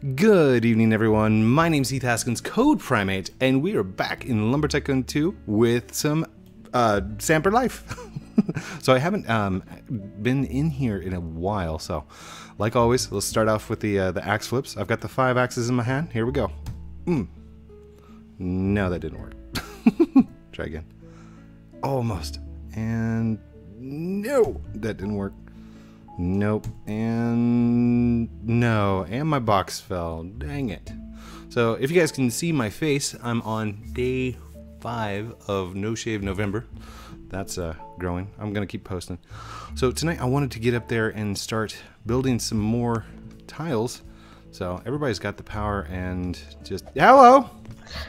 Good evening, everyone. My name's Heath Haskins, CodePrime8, and we are back in Lumber Tycoon 2 with some uh, Samper Life. so I haven't um, been in here in a while. So, like always, let's start off with the uh, the axe flips. I've got the five axes in my hand. Here we go. Mm. No, that didn't work. Try again. Almost. And no, that didn't work. Nope. And no. And my box fell. Dang it. So if you guys can see my face, I'm on day five of No Shave November. That's uh, growing. I'm going to keep posting. So tonight I wanted to get up there and start building some more tiles. So everybody's got the power and just... Hello!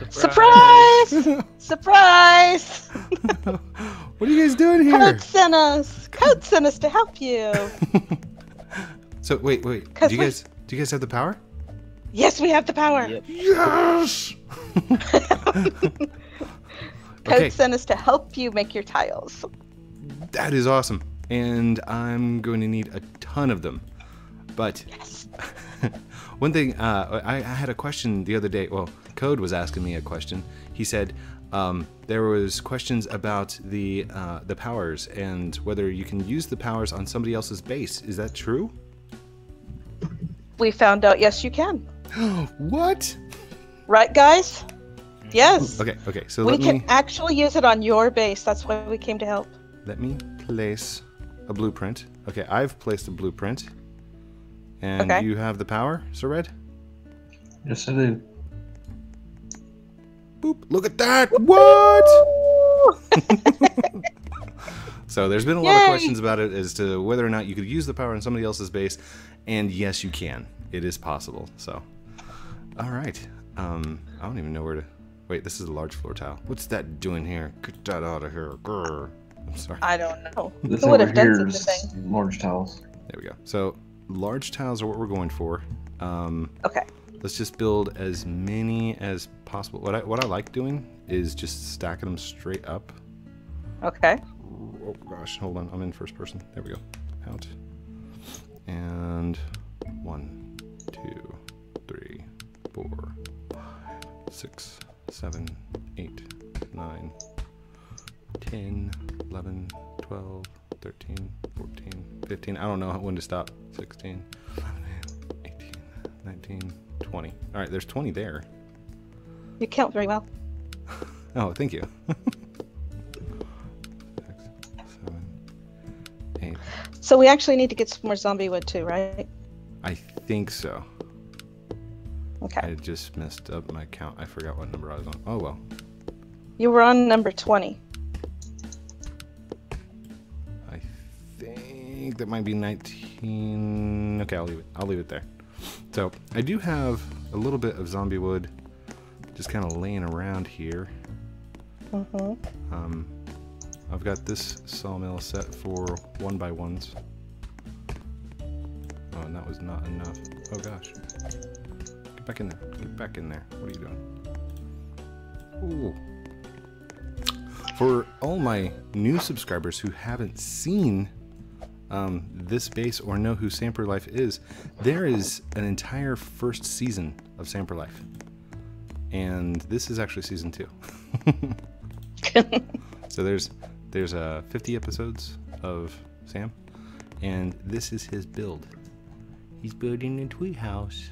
Surprise! Surprise! what are you guys doing here? Code sent us. Code sent us to help you. so wait, wait. Do you we- guys do you guys have the power? Yes, we have the power. Yes. Code okay, sent us to help you make your tiles. that is awesome, and I'm going to need a ton of them. But Yes. one thing, uh, I, I had a question the other day. Well, Code was asking me a question. He said um, there was questions about the uh, the powers and whether you can use the powers on somebody else's base. Is that true? We found out yes you can. what? Right guys? Yes. Okay, okay. So we let can me actually use it on your base. That's why we came to help. let me place a blueprint. Okay, I've placed a blueprint. And Okay. you have the power, Sir Red? Yes, I do. Boop. Look at that! What? So there's been a lot of questions about it as to whether or not you could use the power on somebody else's base, and yes, you can. It is possible. So, all right. Um, I don't even know where to. Wait, this is a large floor tile. What's that doing here? Get that out of here. Grr. I'm sorry. I don't know. This Who would have done here such a is thing? large tiles. There we go. So large tiles are what we're going for. Um, Okay. Let's just build as many as possible. What I what I like doing is just stacking them straight up. Okay. Oh gosh, hold on. I'm in first person. There we go. Out. And one, two, three, four, five, six, seven, eight, nine, 10, 11, 12, 13, 14, 15. I don't know when to stop. 16, 18, 19, 20. All right, there's 20 there. You count very well. Oh, thank you. Six, seven, eight. So we actually need to get some more zombie wood too, right? I think so. Okay. I just messed up my count. I forgot what number I was on. Oh well. You were on number 20. I think that might be 19. Okay, I'll leave it. I'll leave it there. So I do have a little bit of zombie wood, just kind of laying around here. Mm-hmm. Um, I've got this sawmill set for one by ones. Oh, and that was not enough. Oh gosh. Get back in there. Get back in there. What are you doing? Ooh. For all my new subscribers who haven't seen um, this base or know who Samper Life is, there is an entire first season of Samper Life. And this is actually season two. So there's there's uh 50 episodes of Sam, and this is his build. He's building a tree house.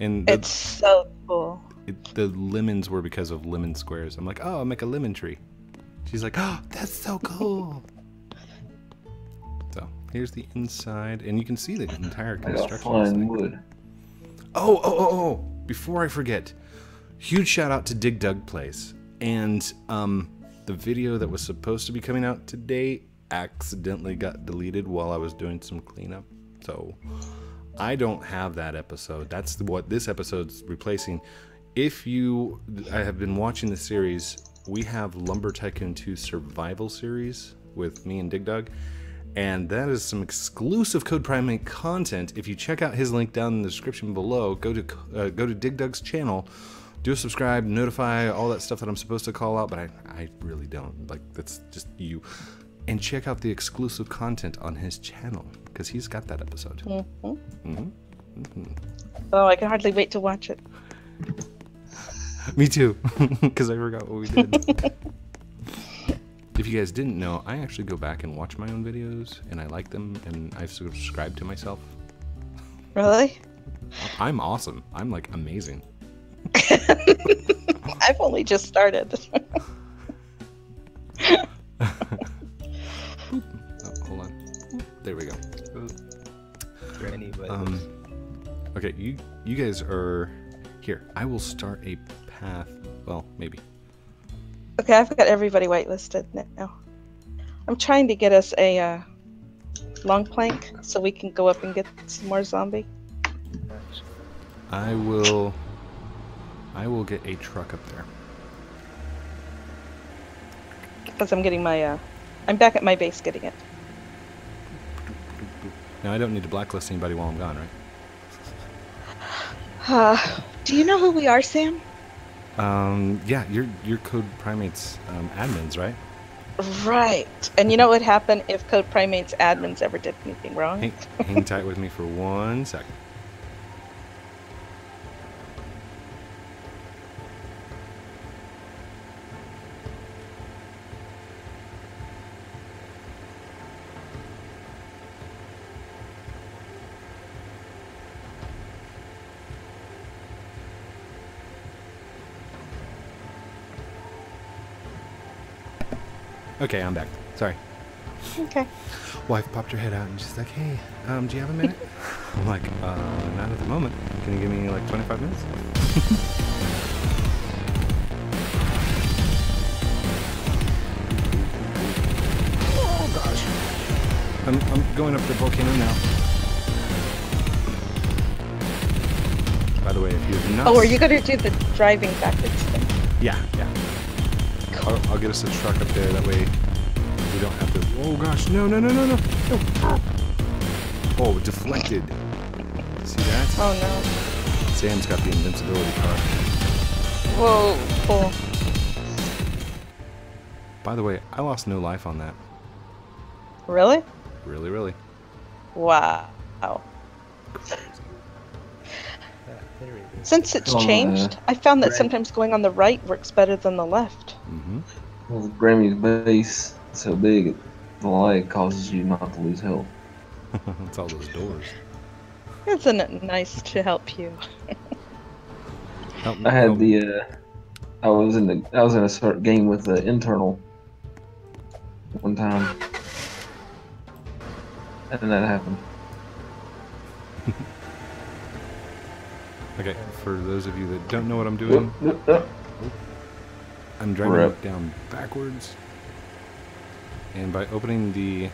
And the, It's so cool. it, the lemons were because of lemon squares. I'm like, oh, I'll make a lemon tree. She's like, oh, that's so cool. Here's the inside, and you can see the entire I construction. of fine wood. Oh, oh, oh, oh! Before I forget, huge shout out to DigDugPlays And um, the video that was supposed to be coming out today accidentally got deleted while I was doing some cleanup. So I don't have that episode. That's what this episode's replacing. If you I have been watching the series, we have Lumber Tycoon 2 Survival Series with me and Dig Dug. And that is some exclusive CodePrime8 content. If you check out his link down in the description below, go to uh, go to Dig Dug's channel, do a subscribe, notify all that stuff that I'm supposed to call out, but I, I really don't. Like that's just you. And check out the exclusive content on his channel because he's got that episode. Mhm. hmm Oh, I can hardly wait to watch it. Me too, because I forgot what we did. if you guys didn't know, I actually go back and watch my own videos, and I like them, and I've subscribed to myself. Really? I'm awesome. I'm like amazing. I've only just started. Oh, hold on. There we go. For anybody. Um, okay, you you guys are here. I will start a path. Well, maybe. Okay, I've got everybody whitelisted now. I'm trying to get us a uh, long plank so we can go up and get some more zombie. I will. I will get a truck up there. Because I'm getting my. Uh, I'm back at my base getting it. Now I don't need to blacklist anybody while I'm gone, right? Uh, do you know who we are, Sam? Um, yeah, you're you're Code Primates um, admins, right? Right. And you know what would happen if CodePrime8's admins ever did anything wrong? Hang, hang tight with me for one second. Okay, I'm back. Sorry. Okay. Wife popped her head out and she's like, "Hey, um, do you have a minute?" I'm like, "Uh, not at the moment. Can you give me like 25 minutes?" oh gosh. I'm I'm going up the volcano now. By the way, if you have not, Oh, are you going to do the driving backwards thing? Yeah. I'll, I'll get us a truck up there. That way, we don't have to. Oh gosh, no, no, no, no, no. no. Oh, deflected. See that? Oh no. Sam's got the invincibility card. Whoa, cool. By the way, I lost no life on that. Really? Really, really. Wow. Crazy. Since it's Oh, yeah. changed, I found that Right. sometimes going on the right works better than the left. hmm Well, Grammi's base is so big, the light causes you not to lose health. it's all those doors. Isn't it nice to help you? Help me- I had oh, the, uh, I was in the, I was in a certain game with the internal one time, and that happened. Okay, for those of you that don't know what I'm doing. I'm driving Rip. it down backwards. And by opening the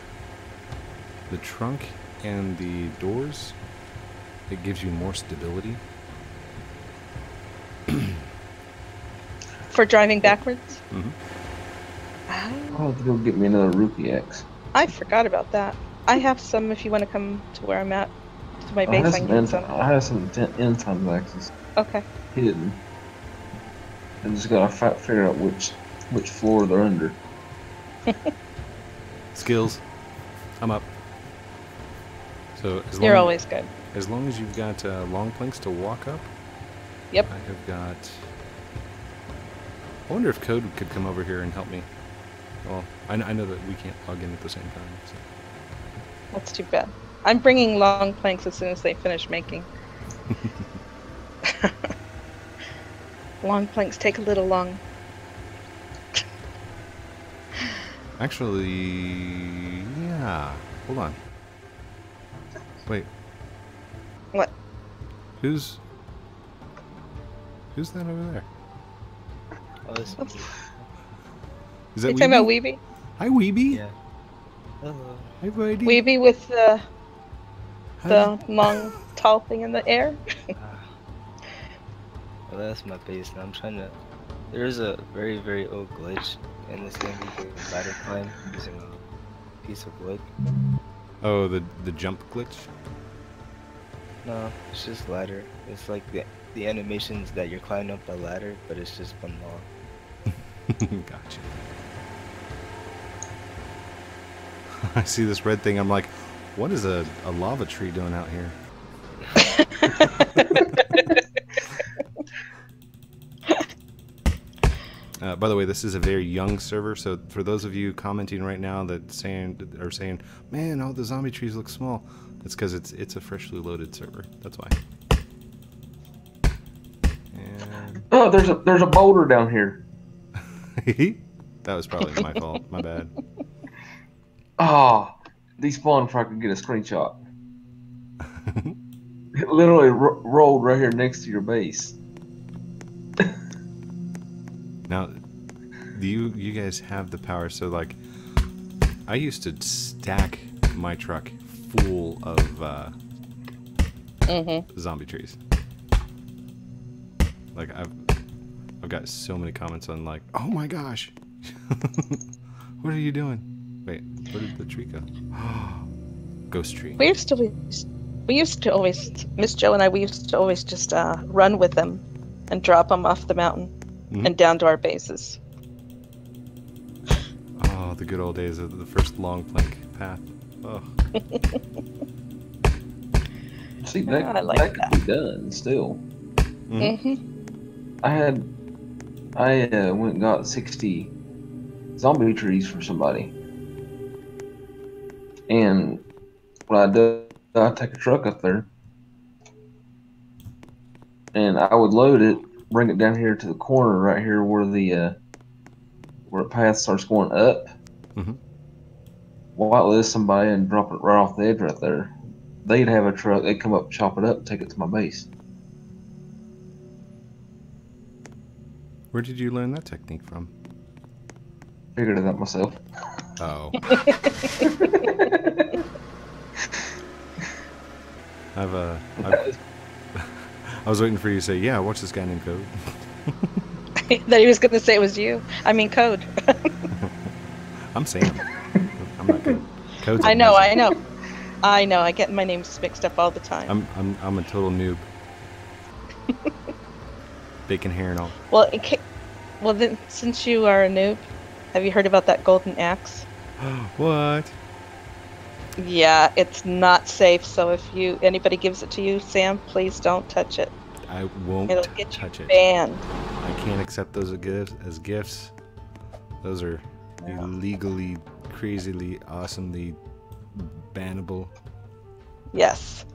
the trunk and the doors, it gives you more stability. For driving backwards? Mm -hmm. Oh, I'll have to go get me another Rukiryaxe. I forgot about that. I have some if you want to come to where I'm at. To my I base, have I some can end, some. I have some ten- end time axes Okay. hidden. I just gotta fi- figure out which which floor they're under. Skills. I'm up. So as You're always good. as long as you've got uh, long planks to walk up, Yep. I have got. I wonder if Code could come over here and help me. Well, I, kn- I know that we can't log in at the same time. So. That's too bad. I'm bringing long planks as soon as they finish making. long planks take a little long. Actually, yeah. Hold on. Wait, What? who's who's that over there? Oh, this Oops. Is You that talking about Weeby? Weeby? Hi, Weeby. Yeah. Hello. Hi, buddy. Weeby with the Hi. The long tall thing in the air? Ah. Well, that's my base now. I'm trying to. There's a very, very old glitch in this game. You can ladder climb using a piece of wood. Oh, the the jump glitch. No, it's just ladder. It's like the the animations that you're climbing up the ladder, but it's just one long. gotcha. I see this red thing. I'm like, what is a, a lava tree doing out here? Uh, by the way, this is a very young server, so for those of you commenting right now that saying are saying, "Man, all the zombie trees look small," that's because it's it's a freshly loaded server. That's why. And Oh, there's a there's a boulder down here. that was probably my fault. My bad. Ah, despawned before I could get a screenshot. It literally ro- rolled right here next to your base. Now, do you you guys have the power? So like, I used to stack my truck full of uh, Mm-hmm. zombie trees. Like I've I've got so many comments on like, oh my gosh, what are you doing? Wait, where did the tree go? Ghost tree. We used to always, we used to always, Miss Joe and I, we used to always just uh, run with them and drop them off the mountain Mhm. and down to our bases. Oh, the good old days of the first long plank path. Oh, See, that, I like that that. could be done still. Mhm. Mm-hmm. I had, I uh, went and got 60 zombie trees for somebody. And what I do, I take a truck up there and I would load it, bring it down here to the corner right here where the, uh, where the path starts going up. Mm-hmm. Whitelist somebody and drop it right off the edge right there. They'd have a truck, they'd come up, chop it up, take it to my base. where did you learn that technique from? Figured it out myself. Oh, I've uh, I've, I was waiting for you to say, yeah, watch this guy named Code. that he was going to say it was you. I mean, code. I'm Sam. I'm not good. Code's I know, I know. I know. I get my names mixed up all the time. I'm I'm I'm a total noob. Bacon hair and all. Well, in ca- well, then, since you are a noob, have you heard about that golden axe? what? Yeah, it's not safe. So if you anybody gives it to you, Sam, please don't touch it. I won't It'll get you touch it. banned. I can't accept those as gifts. As gifts. Those are Yeah. illegally, crazily, awesomely bannable. Yes,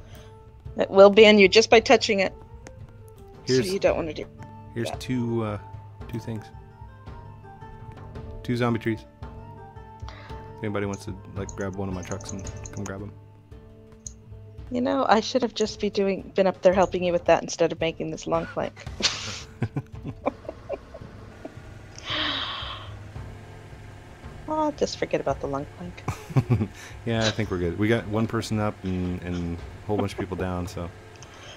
it will ban you just by touching it. Here's so you don't want to do. here's yeah. two uh, two things. Two zombie trees. If anybody wants to like grab one of my trucks and come grab them. You know, I should have just be doing been up there helping you with that instead of making this long plank. I'll just forget about the long plank. yeah, I think we're good. We got one person up and, and a whole bunch of people down, so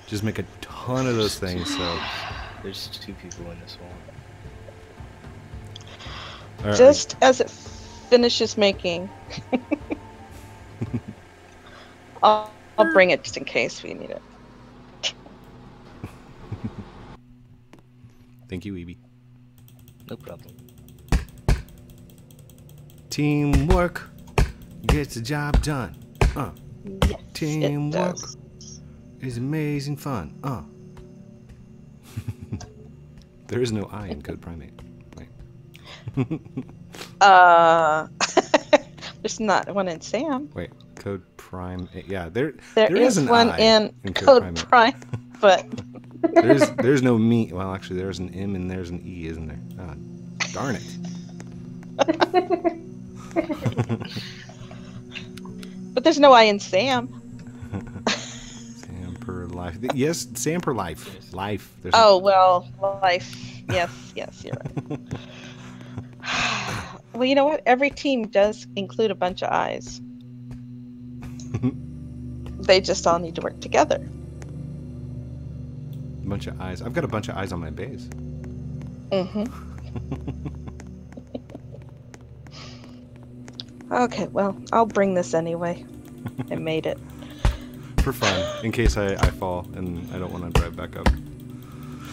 just make a ton of those things. So There's two people in this one. All right. Just as it finishes making, I'll, I'll bring it just in case we need it. thank you, Evie. No problem. Teamwork gets the job done. Uh, Yes, teamwork does. is amazing fun. Uh. there is no I in CodePrime8. Wait, Uh, there's not one in Sam. wait. Code Prime. Yeah, there. There There is is an one I in, in Code Code Primate. Prime, but There's there's no me. Well, actually, there's an M and there's an E, isn't there? Ah, darn it. but there's no I in Sam. Sam per life. Yes, Sam per life. Life. There's Oh well, life. Yes, yes, you're right. Well, you know what? Every team does include a bunch of eyes. they just all need to work together. a bunch of eyes. I've got a bunch of eyes on my base. Mm-hmm. okay, well, I'll bring this anyway. I made it. For fun, in case I, I fall and I don't want to drive back up.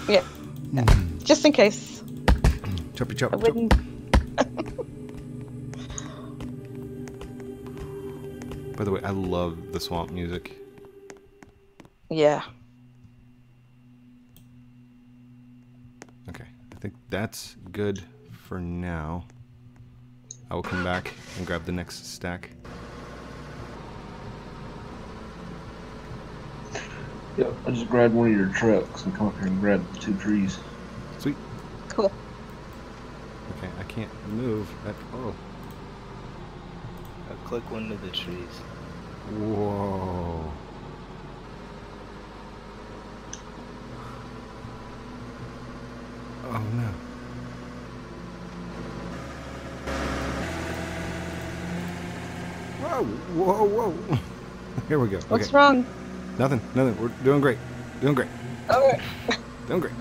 Yeah. Just in case. Choppy chop. I chop. By the way, I love the swamp music. Yeah. Okay, I think that's good for now. I will come back and grab the next stack. Yep, I just grabbed one of your trucks and come up here and grab the two trees. Sweet. Cool. Okay, I can't move at all. I'll click one of the trees. Whoa. Oh no. Whoa, whoa, whoa. Here we go. What's okay. wrong? Nothing, nothing. We're doing great. Doing great. Okay. Doing great.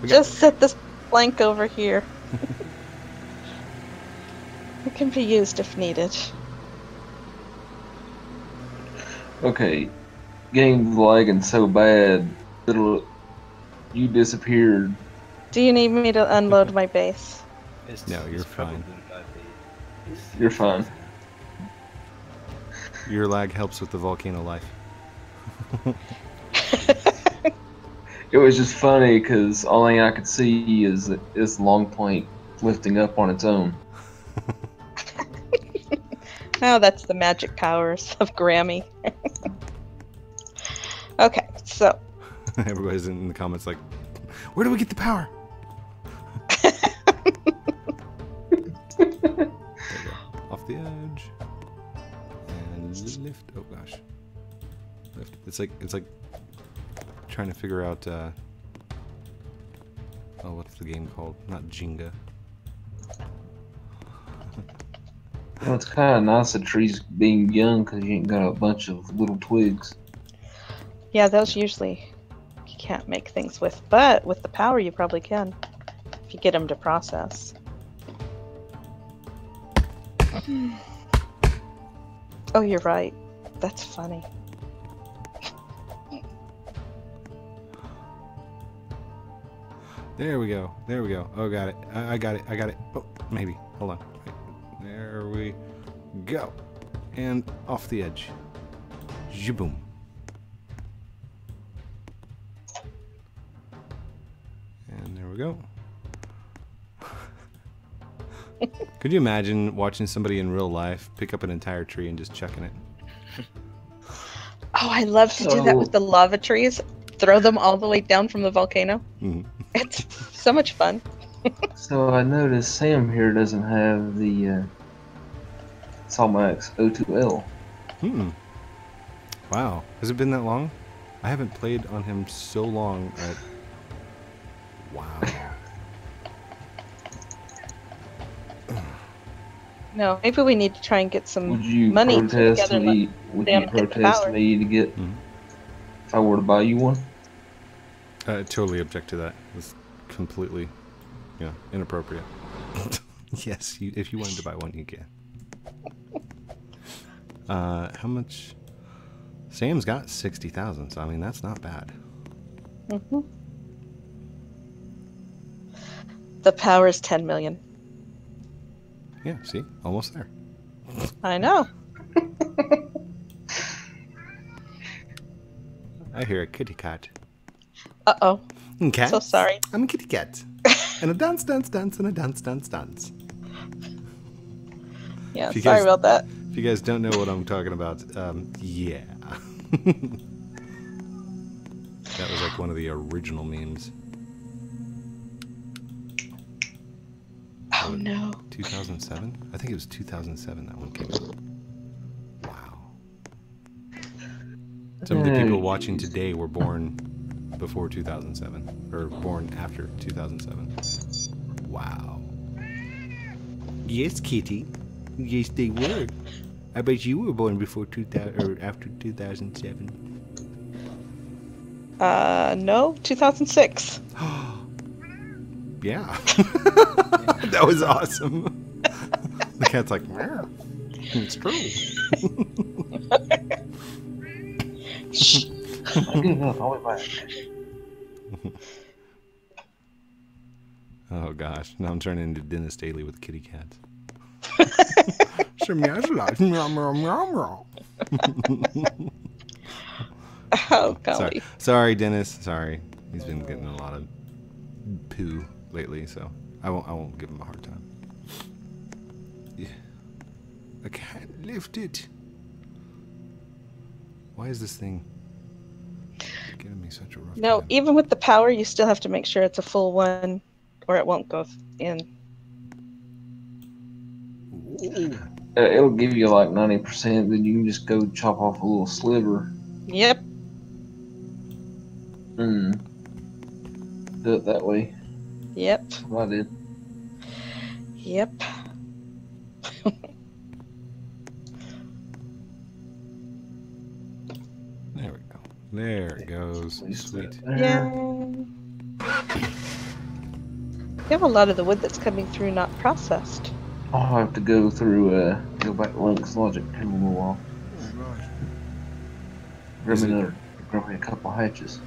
We got- Just set this blank over here. it can be used if needed. Okay, game's lagging so bad that you disappeared. Do you need me to unload my base? It's, No, you're it's fine. probably my bait. It's- You're fine. Your lag helps with the volcano life. It was just funny because all I could see is this Long Point lifting up on its own. Oh, that's the magic powers of Grammi. okay, so Everybody's in the comments like, where do we get the power? there you go. Off the edge. And lift. Oh gosh. Lift. It's like it's like trying to figure out uh Oh, what's the game called? Not Jenga. Well, it's kind of nice the trees being young because you ain't got a bunch of little twigs. yeah, those usually you can't make things with, but with the power you probably can if you get them to process. oh, you're right. That's funny. There we go. There we go. Oh, got it. I, I got it. I got it. Oh, maybe. Hold on. Wait. There we go. And off the edge. Jaboom. And there we go. Could you imagine watching somebody in real life pick up an entire tree and just chucking it? Oh, I love to do that with the lava trees. Throw them all the way down from the volcano. Mhm. It's so much fun. So I noticed Sam here doesn't have the uh, Salmax O2L. Hmm. Wow. Has it been that long? I haven't played on him so long that. Wow. No, maybe we need to try and get some Would you money protest together. me? Would you protest me to get Mhm. if I were to buy you one? I totally object to that. It's completely, yeah, inappropriate. yes, you, if you wanted to buy one, you can. Uh, how much? Sam's got sixty thousand, so I mean that's not bad. hmm The power is 10 million. Yeah, see, almost there. I know. I hear a kitty cat. Uh oh. Cat. So sorry. I'm a kitty cat. and a dance, dance, dance, and a dance, dance, dance. Yeah, If you sorry guys- about that. If you guys don't know what I'm talking about, um, yeah. that was like one of the original memes. Oh no. 2007? I think it was 2007 that one came out. Wow. Some of the people watching today were born before 2007, or born after 2007. Wow. Yes, Kitty. Yes, they were. I bet you were born before 2000 or after 2007. Uh, no, 2006. Yeah. that was awesome. the cat's like, "Meow." it's true. Shh. I give up. I'll be back. Oh gosh, now I'm turning into Dennis Daly with kitty cats. Sure, meows a lot. Meow, meow, meow, meow. Oh, Sorry, sorry, Dennis. Sorry, he's been getting a lot of poo lately, so I won't. I won't give him a hard time. Yeah. I can't lift it. Why is this thing giving me such a rough No, time? even with the power, you still have to make sure it's a full one, or it won't go in. Uh, it'll give you like ninety percent. Then you can just go chop off a little sliver. Yep. Mm. Do it that way. Yep. I did. Yep. There we go. There it goes. Sweet. that there. Yay. You have a lot of the wood that's coming through not processed. I'll have to go through. Uh, go back to Link's Logic in a little while. Grab Is me it- another. Grab me a couple hatches.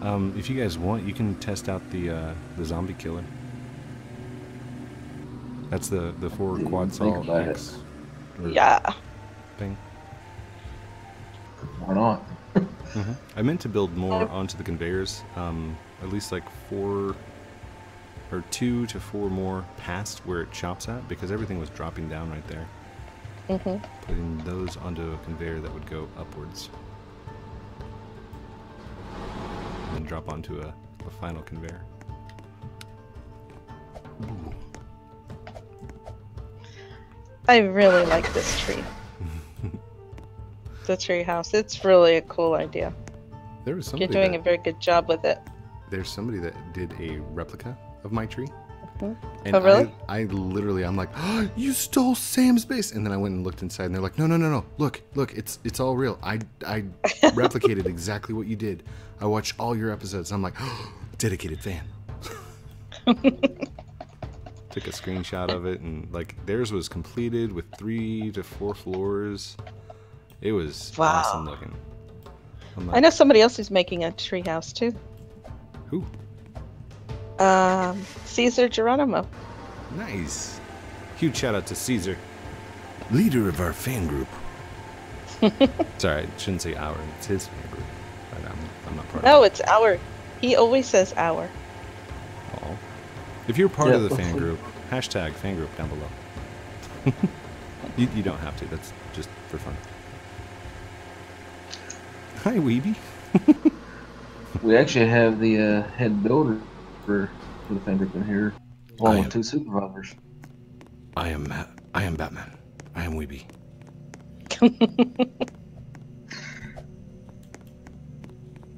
Um, if you guys want, you can test out the uh, the zombie killer. That's the the four quad think saw about it. X or Yeah. thing. Why not? hmm I meant to build more onto the conveyors. Um, at least like four or two to four more past where it chops at because everything was dropping down right there. hmm Putting those onto a conveyor that would go upwards. And drop onto a, a final conveyor. Ooh. I really like this tree. the tree house. It's really a cool idea. There was You're doing that, a very good job with it. there's somebody that did a replica of my tree. And Oh, really? I, I literally, I'm like, oh, you stole Sam's base, and then I went and looked inside, and they're like, no, no, no, no, look, look, it's it's all real. I I replicated exactly what you did. I watched all your episodes. I'm like, oh, dedicated fan. Took a screenshot of it, and like theirs was completed with three to four floors. It was Wow. awesome looking. I'm I know somebody else who's making a tree house too. who? Um, Caesar Geronimo. Nice. Huge shout out to Caesar, leader of our fan group. Sorry, I shouldn't say our. It's his fan group. But I'm, I'm not part No, of it's our. He always says our. it. Aw. If you're part Yeah, of the fan group, hashtag fan group down below. you, you don't have to. That's just for fun. Hi, Weeby. We actually have the uh, head builder for, for the fan group in here, along I with am- two supervisors. I am Ma- I am Batman. I am Weeby.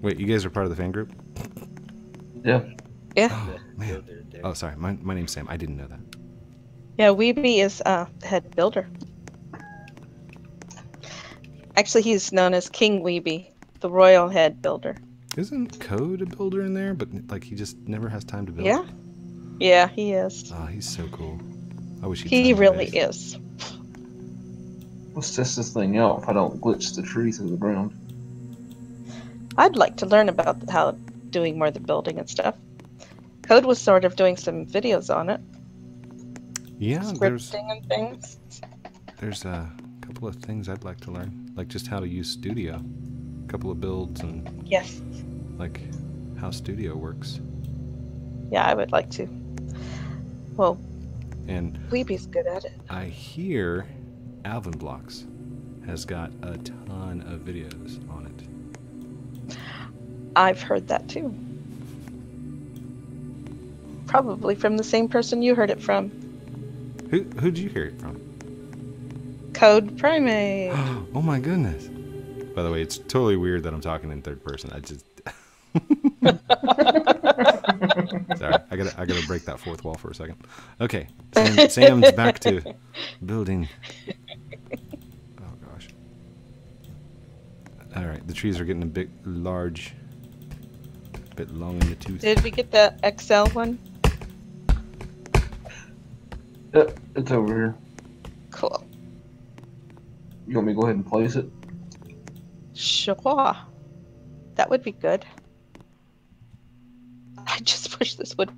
Wait, you guys are part of the fan group? Yeah. Yeah. Oh, man. Oh, sorry. My, my name's Sam. I didn't know that. Yeah, Weeby is uh, the head builder. Actually, he's known as King Weeby, the royal head builder. Isn't Code a builder in there? But like he just never has time to build. Yeah. Yeah, he is. Oh, he's so cool. I wish he'd He really base. is. Let's test this thing out if I don't glitch the tree through the ground. I'd like to learn about how doing more of the building and stuff. Code was sort of doing some videos on it, Yeah, there's and things. there's a couple of things I'd like to learn, like just how to use Studio, a couple of builds, and Yes. like how Studio works. Yeah, I would like to. Well, And Weeby's good at it. I hear AlvinBlox has got a ton of videos on it. I've heard that too. Probably from the same person you heard it from. Who who'd you hear it from? CodePrime8. oh my goodness. By the way, it's totally weird that I'm talking in third person. I just Sorry, I gotta I gotta break that fourth wall for a second. Okay, Sam, Sam's back to building. Oh gosh. All right, the trees are getting a bit large, a bit long in the tooth. Did we get the XL one? Yep, it's over here. Cool. You want me to go ahead and place it? Sure. That would be good. I just pushed this wood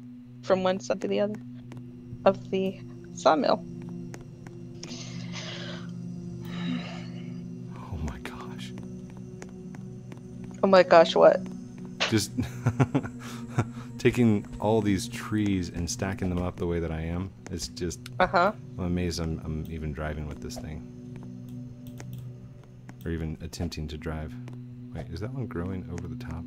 from one side to the other of the sawmill. Oh my gosh. Oh my gosh, what? Just taking all these trees and stacking them up the way that I am. It's just Uh huh. I'm amazed I'm, I'm even driving with this thing. Or even attempting to drive. Wait, is that one growing over the top?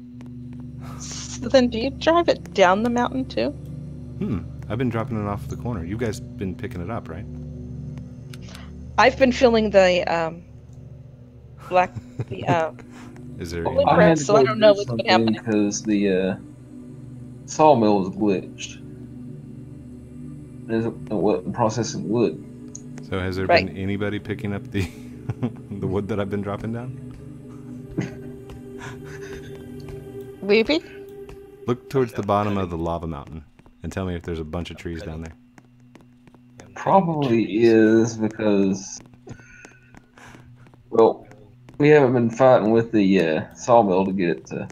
So then, do you drive it down the mountain too? Hmm. I've been dropping it off the corner. You guys been picking it up, right? I've been feeling the um, black, the uh, Is there? Well, any- I had to so I don't know what's been happening. because the uh, sawmill was glitched. It isn't- it wasn't processing wood. So has there Right. been anybody picking up the the wood that I've been dropping down? Weeby. Look towards the bottom of the lava mountain and tell me if there's a bunch of trees down there. Probably is because, well, we haven't been fighting with the uh, sawmill to get it to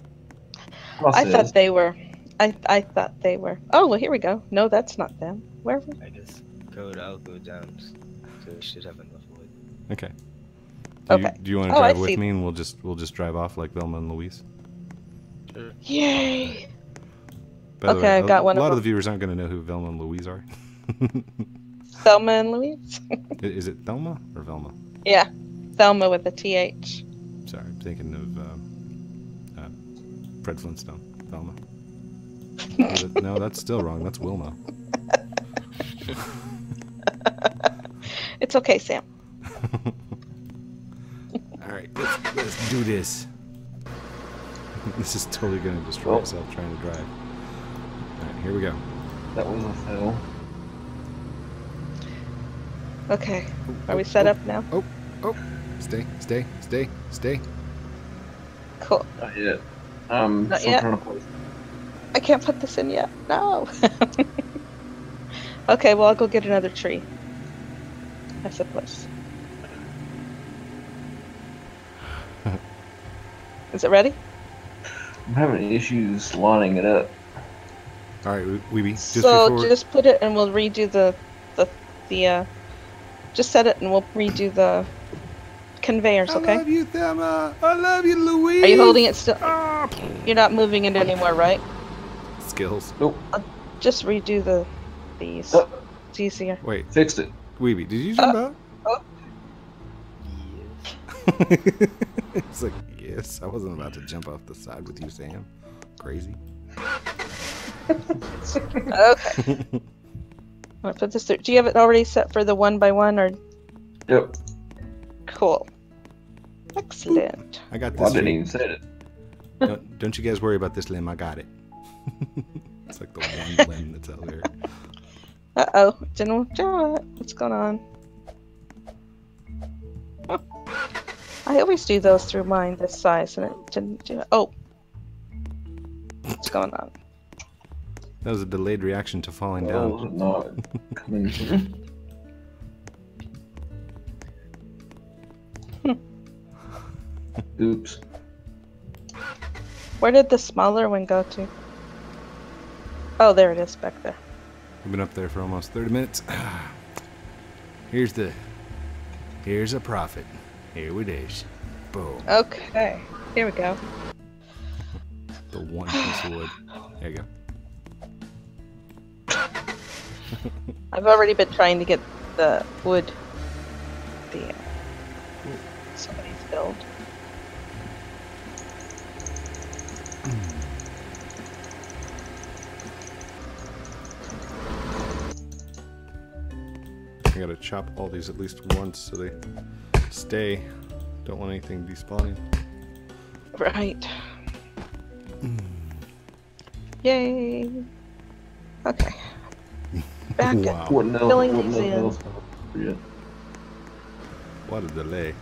I thought they were. I I thought they were. Oh well, here we go. No, that's not them. Where? I just code, I'll go down, so we should have enough wood. Okay. Do Okay. You, do you want to Oh, I drive with see. me and we'll just we'll just drive off like Velma and Louise? Sure. Yay! By Okay, way, I've got a, one A lot of them. the viewers aren't going to know who Velma and Louise are. Thelma and Louise. Is it Thelma or Velma? yeah, Thelma with a th. Sorry, I'm thinking of uh, uh, Fred Flintstone. Velma. No, that's still wrong. That's Wilma. It's okay, Sam. All right, let's, let's do this. this is totally going to destroy Oh. itself trying to drive. All right, here we go. that was a fail. Okay. Are oh, we set oh, up now? Oh, oh, stay, stay, stay, stay. Cool. Not yet. I'm Not yet? trying to place. I can't put this in yet. No. okay, well I'll go get another tree. I suppose. Is it ready? I'm having issues lining it up. All right, we, we just so before. just put it and we'll redo the the the uh just set it and we'll redo the conveyors, I okay? I love you, Thelma. I love you, Louise. Are you holding it still? Ah, You're not moving it anymore, right? skills. Nope. Just redo the these. Oh, It's easier. Wait, fixed it. Weeby, did you jump Uh, out? oh. it's like, yes, I wasn't about to jump off the side with you, Sam. Crazy. Okay. I'm gonna put this through. Do you have it already set for the one by one or Yep. cool? Excellent. I got Well, I didn't even set it. Don't, don't you guys worry about this limb. I got it. it's like the one limb that's out there. Uh oh, didn't do it. What's going on? Huh. I always do those through mine this size, and it didn't do it. Oh, what's going on? That was a delayed reaction to falling Oh, down. was it coming? Oops. Where did the smaller one go to? Oh, there it is back there. We've been up there for almost 30 minutes. Here's the. Here's a profit. Here it is. Boom. Okay, here we go. The one piece of wood. There you go. I've already been trying to get the wood. The uh, somebody's build. I gotta chop all these at least once so they stay. Don't want anything despawning. Right. Hmm. Yay. Okay. Back at Wow. Wouldn't. Filling Wouldn't these know in. else yet. What a delay.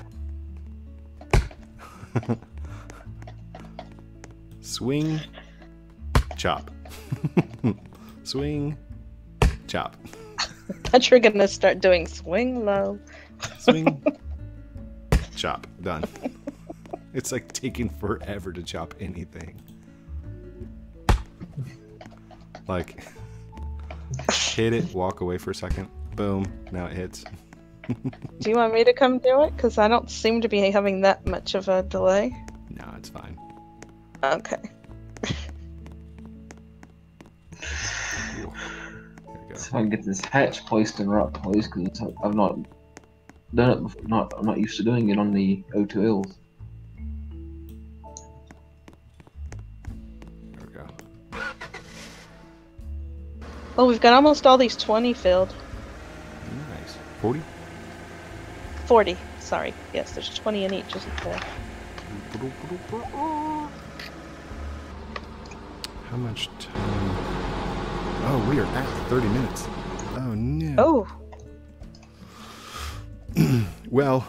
Swing, chop. Swing, chop. thought you were gonna start doing swing low. Swing, chop. Done. It's like taking forever to chop anything. Like, hit it, walk away for a second, boom, now it hits. Do you want me to come do it? Because I don't seem to be having that much of a delay. No, it's fine. Okay. There you go. See I can get this hatch placed in the right place because I've not done it. Before. Not I'm not used to doing it on the O2Ls. There we go. Oh, we've got almost all these 20 filled. Nice. 40? 40. Sorry. Yes, there's 20 in each, isn't there? How much time? Oh, we are at 30 minutes. Oh, no. Oh, Well,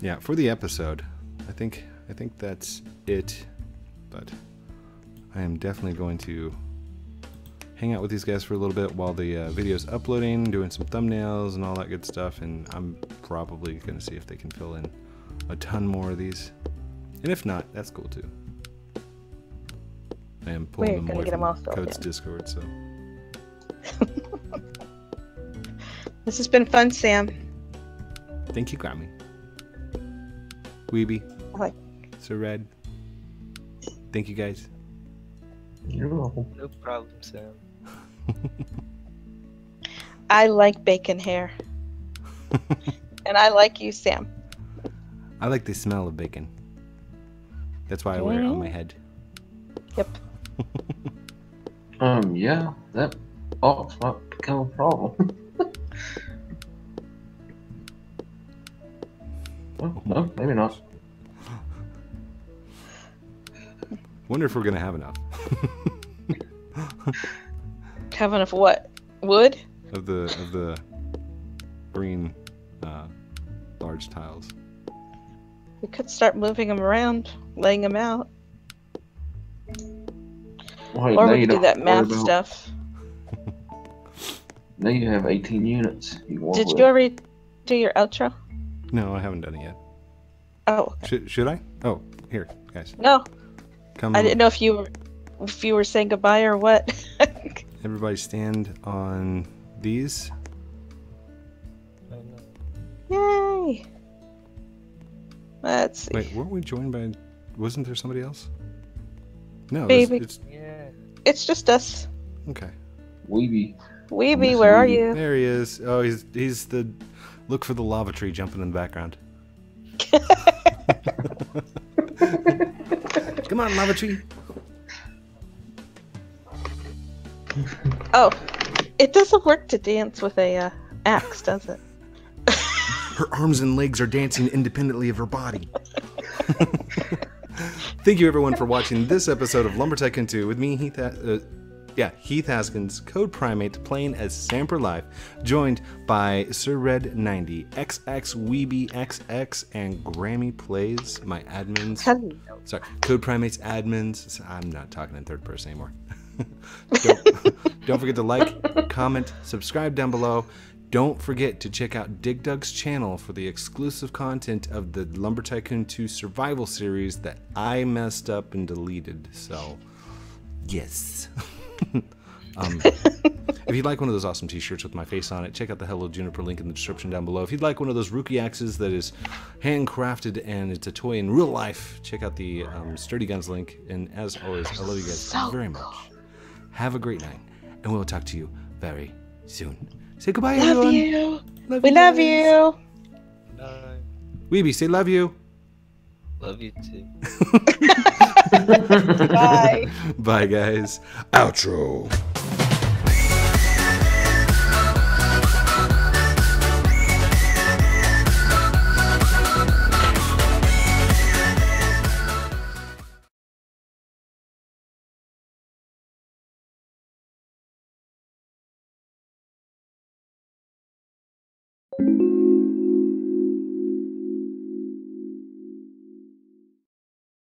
yeah, for the episode, I think I think that's it. But I am definitely going to hang out with these guys for a little bit while the uh, video's uploading, doing some thumbnails and all that good stuff, and I'm probably going to see if they can fill in a ton more of these. And if not, that's cool too. I am pulling We're them away get from all Code's in. Discord, so this has been fun, Sam. Thank you, Grammi. Weeby. I like- Sir Red. Thank you guys. You're welcome. No problem, Sam. I like bacon hair. and I like you, Sam. I like the smell of bacon. That's why I wear it on my head. Yep. Um, yeah, that box might become a problem. Well, no, maybe not. Wonder if we're gonna have enough Have enough what? Wood? of the of the green uh, large tiles. We could start moving them around, laying them out. Wait, or we could do that math about- stuff. Now you have 18 units. You Did you already do your outro? No, I haven't done it yet. Oh, okay. Should should I? Oh, here, guys, no. come. I didn't know if you were if you were saying goodbye or what. Everybody stand on these. I know. Yay! Let's see. Wait, weren't we joined by? Wasn't there somebody else? No, Baby. It's, it's Yeah. It's just us. okay. Weeby. Weeby, where are you? There he is. Oh, he's he's the look for the lava tree jumping in the background. Come on, lava tree. Oh, it doesn't work to dance with a uh, axe, does it? Her arms and legs are dancing independently of her body. Thank you, everyone, for watching this episode of Lumber Tycoon 2 with me, Heath. Uh, yeah, Heath Haskins, CodePrime8, playing as Samper Life, joined by Sir Red 90, XX Weeby XX, and Grammi Plays, my admins. Hello. Sorry, CodePrime8's admins. I'm not talking in third person anymore. don't, don't forget to like, comment, subscribe down below. Don't forget to check out Dig Dug's channel for the exclusive content of the Lumber Tycoon 2 survival series that I messed up and deleted. So, yes. um, if you'd like one of those awesome t-shirts with my face on it, check out the Hello Juniper link in the description down below. If you'd like one of those Ruki axes that is handcrafted and it's a toy in real life, check out the um, Sturdiguns link. And as always, I love you guys So very much. Have a great night, and we'll talk to you very soon. Say goodbye, Love everyone. you. We love guys. you. Bye. Weeby, say love you. Love you too. Bye. Bye, guys. Outro.